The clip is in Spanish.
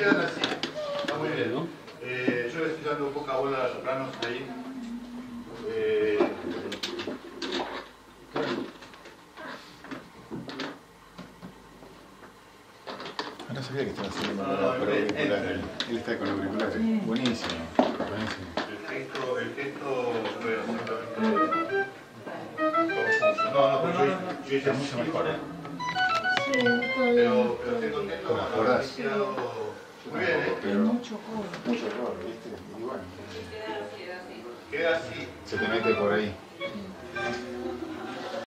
Está muy bien, eh, yo le estoy dando poca bola a las sopranos ahí. Eh, no sabía que estaba haciendo ah, no, pero él, está con auriculares. Buenísimo. Buenísimo. El gesto, el gesto No, no, pero yo, mucho mejor, ¿eh? pero, pero siento que no, muy bien, ¿eh? Hay mucho color. Mucho error, ¿viste? Y bueno, Queda así. se te mete por ahí.